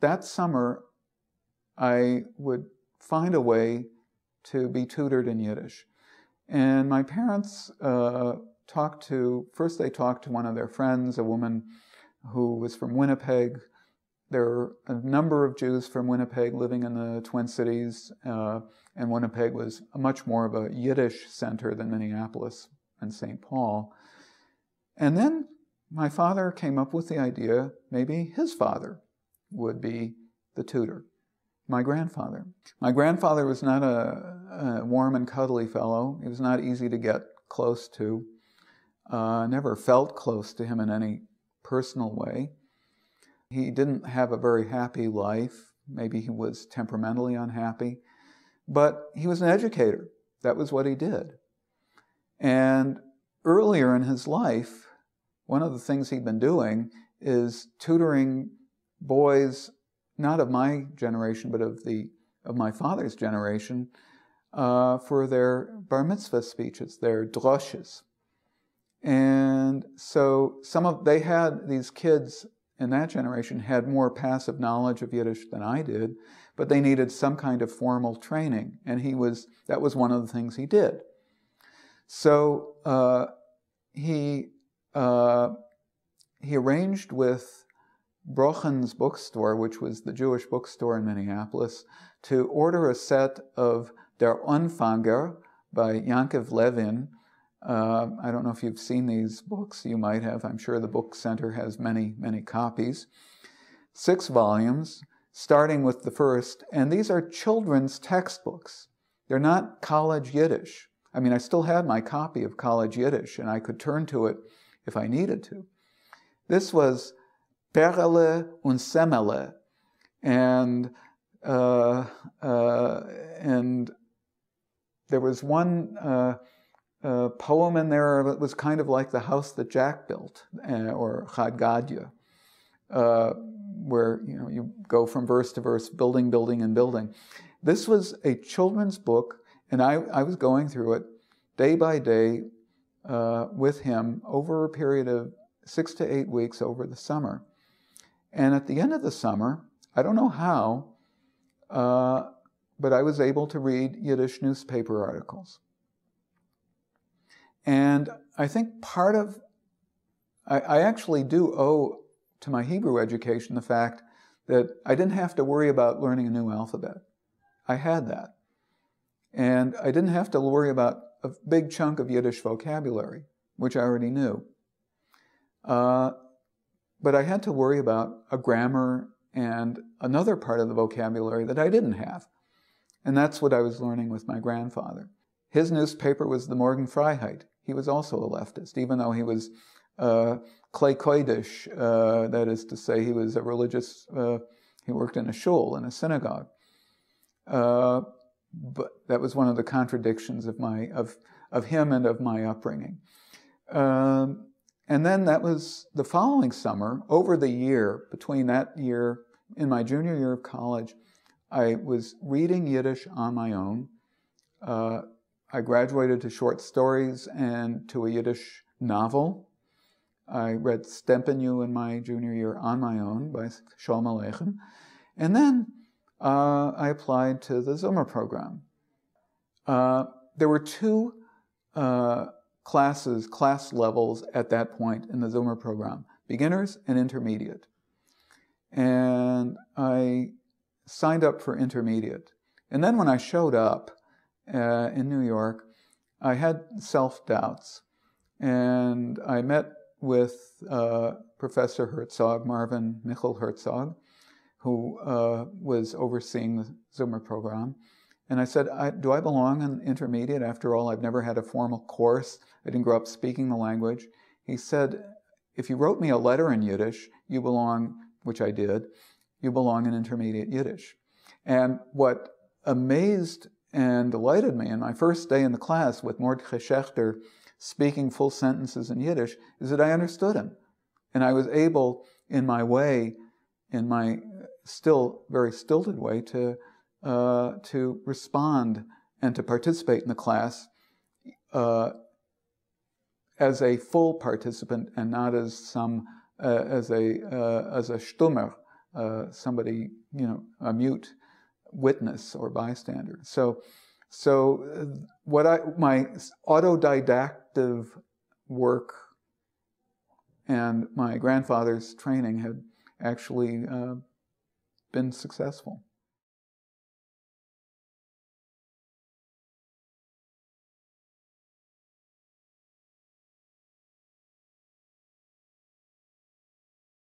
that summer, I would find a way to be tutored in Yiddish. And my parents uh, talked to, first they talked to one of their friends, a woman who was from Winnipeg. There were a number of Jews from Winnipeg living in the Twin Cities, uh, and Winnipeg was much more of a Yiddish center than Minneapolis and St. Paul. And then my father came up with the idea maybe his father would be the tutor, my grandfather. My grandfather was not a, a warm and cuddly fellow. He was not easy to get close to. Uh, never felt close to him in any personal way. He didn't have a very happy life. Maybe he was temperamentally unhappy. But he was an educator. That was what he did. And earlier in his life, one of the things he'd been doing is tutoring boys, not of my generation, but of the of my father's generation, uh, for their bar mitzvah speeches, their droshes. And so some of they had these kids in that generation had more passive knowledge of Yiddish than I did, but they needed some kind of formal training, and he was that was one of the things he did. So uh, he uh, he arranged with Brochen's bookstore, which was the Jewish bookstore in Minneapolis, to order a set of Der Anfänger by Yankov Levin. Uh, I don't know if you've seen these books. You might have. I'm sure the book center has many, many copies. Six volumes, starting with the first. And these are children's textbooks. They're not college Yiddish. I mean, I still had my copy of College Yiddish, and I could turn to it if I needed to. This was Perele und Semele, and uh, uh, and there was one uh, uh poem in there that was kind of like the house that Jack built, uh, or Chad Gadya, uh, where you know you go from verse to verse, building, building, and building. This was a children's book and I, I was going through it day by day with him over a period of six to eight weeks over the summer. And at the end of the summer, I don't know how, uh, but I was able to read Yiddish newspaper articles. And I think part of, I, I actually do owe to my Hebrew education the fact that I didn't have to worry about learning a new alphabet. I had that. And I didn't have to worry about a big chunk of Yiddish vocabulary, which I already knew. Uh, but I had to worry about a grammar and another part of the vocabulary that I didn't have. And that's what I was learning with my grandfather. His newspaper was the Morgen Freiheit. He was also a leftist, even though he was uh, Klei Kodesh, uh, that is to say, he was a religious, uh, he worked in a shul, in a synagogue. Uh, but that was one of the contradictions of my of of him and of my upbringing. Um, and then that was the following summer. Over the year between that year in my junior year of college, I was reading Yiddish on my own. Uh, I graduated to short stories and to a Yiddish novel. I read Stempenyu in my junior year on my own by Shalom Aleichem. And then uh, I applied to the Zoomer program. Uh, there were two uh, classes, class levels at that point in the Zoomer program beginners and intermediate. And I signed up for intermediate. And then when I showed up uh, in New York, I had self doubts. And I met with uh, Professor Herzog, Marvin Michel Herzog, who uh, was overseeing the Zoomer program. And I said, I, Do I belong in intermediate? After all, I've never had a formal course. I didn't grow up speaking the language. He said, If you wrote me a letter in Yiddish, you belong, which I did, you belong in intermediate Yiddish. And what amazed and delighted me in my first day in the class with Mordechai Schaechter speaking full sentences in Yiddish is that I understood him. And I was able, in my way, in my still very stilted way to uh, to respond and to participate in the class uh, as a full participant and not as some uh, as a uh, as a stummer uh, somebody, you know, a mute witness or bystander. So, so what I my autodidactive work and my grandfather's training had actually been successful.